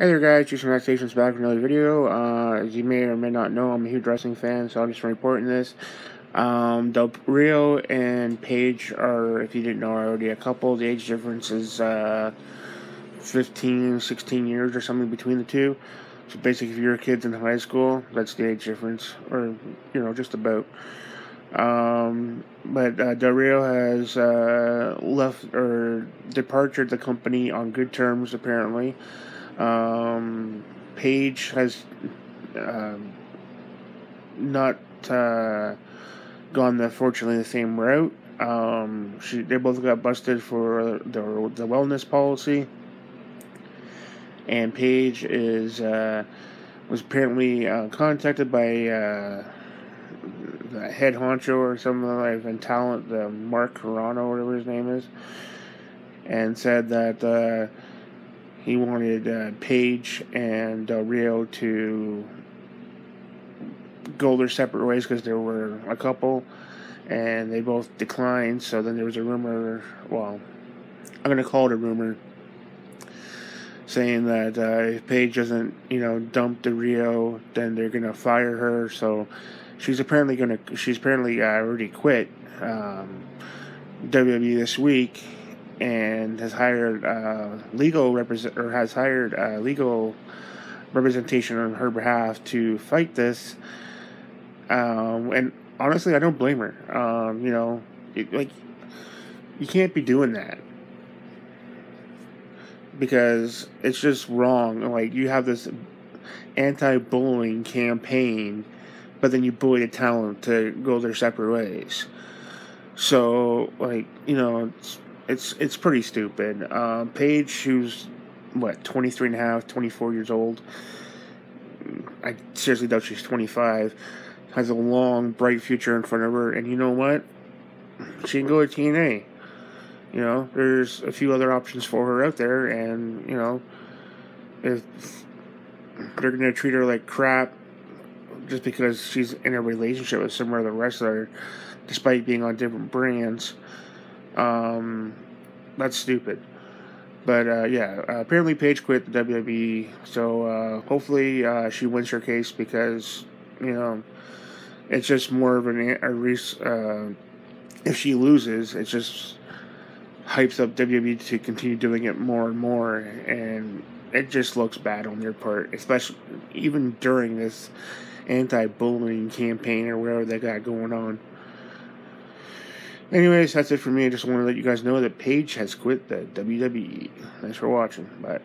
Hey there guys, Jason Relaxation's back with another video. Uh, as you may or may not know, I'm a huge wrestling fan, so I'm just reporting this. Um, Del Rio and Paige are, if you didn't know already, a couple. The age difference is uh, 15, 16 years or something between the two. So basically, if you're a kids in high school, that's the age difference, or, you know, just about. Um, but uh, Del Rio has uh, left or departed the company on good terms, apparently. Um, Paige has um, not uh, gone, the, fortunately, the same route. Um, she, they both got busted for the, the wellness policy, and Paige is uh, was apparently uh, contacted by uh, the head honcho or something like that, talent, the Mark Carrano, whatever his name is, and said that uh, he wanted uh, Paige and Del Rio to go their separate ways because there were a couple, and they both declined. So then there was a rumor. Well, I'm gonna call it a rumor, saying that uh, if Paige doesn't, you know, dump Del Rio, then they're gonna fire her. So she's apparently gonna. She's apparently uh, already quit um, WWE this week and has hired uh, legal represent or has hired uh, legal representation on her behalf to fight this. Um, and honestly, I don't blame her. Um, you know, it, like you can't be doing that because it's just wrong. Like you have this anti-bullying campaign, but then you bully the talent to go their separate ways. So, like you know, it's it's it's pretty stupid. Uh, Paige, who's what 23 and a half, 24 years old. I seriously doubt she's 25. Has a long, bright future in front of her, and you know what? She can go to TNA. You know, there's a few other options for her out there, and you know, if they're gonna treat her like crap just because she's in a relationship with some other wrestler, despite being on different brands, um, that's stupid. But uh, yeah, uh, apparently Paige quit the WWE, so uh, hopefully uh, she wins her case because you know it's just more of an a uh, if she loses, it just hypes up WWE to continue doing it more and more, and it just looks bad on their part, especially even during this anti-bullying campaign or whatever they got going on. Anyways, that's it for me. I just want to let you guys know that Paige has quit the WWE. Thanks for watching. Bye.